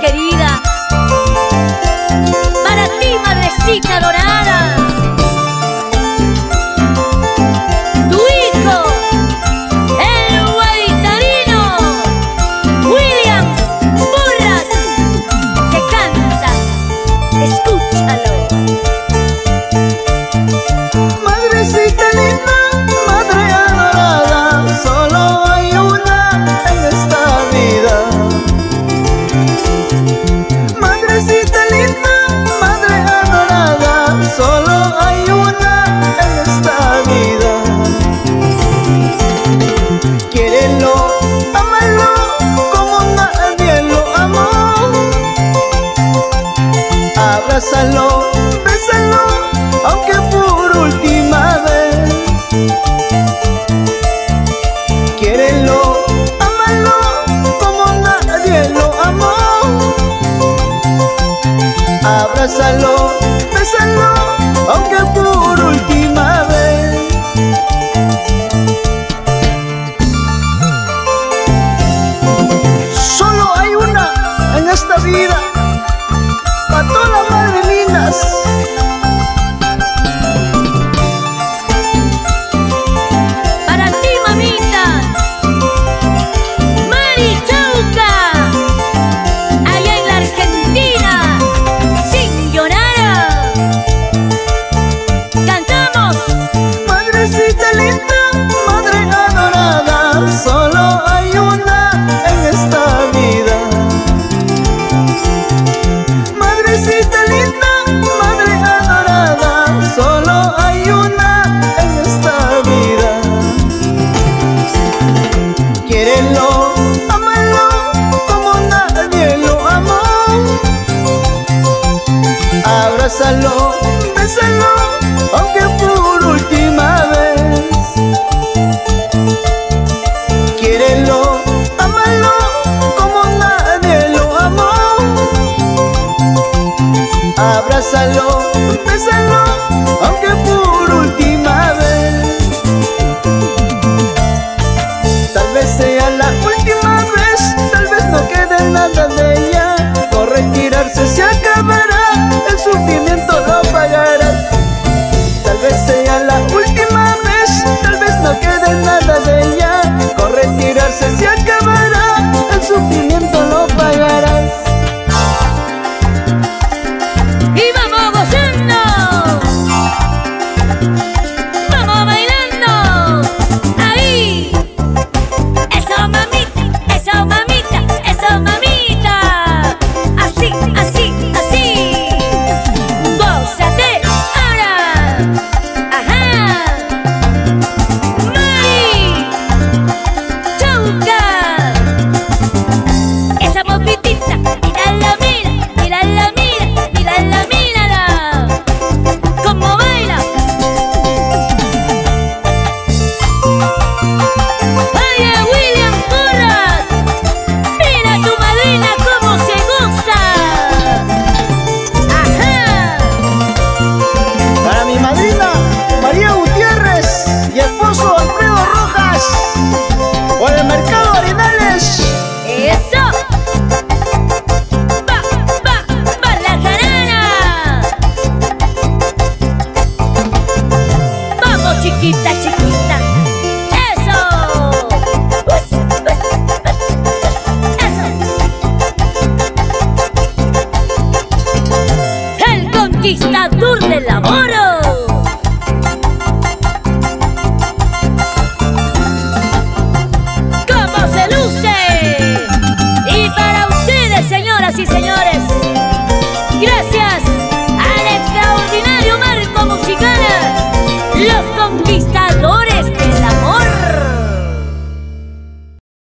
querida. Abrázalo, bésalo, aunque por última vez. Quiérelo, amalo como nadie lo amó. Abrázalo, bésalo, aunque por Música Abrázalo, bésalo, aunque por última vez. Quiérelo, amalo, como nadie lo amó. Abrázalo, bésalo, aunque por última vez. Tal vez sea la última vez, tal vez no quede nada de ella. Por retirarse se conquistador de la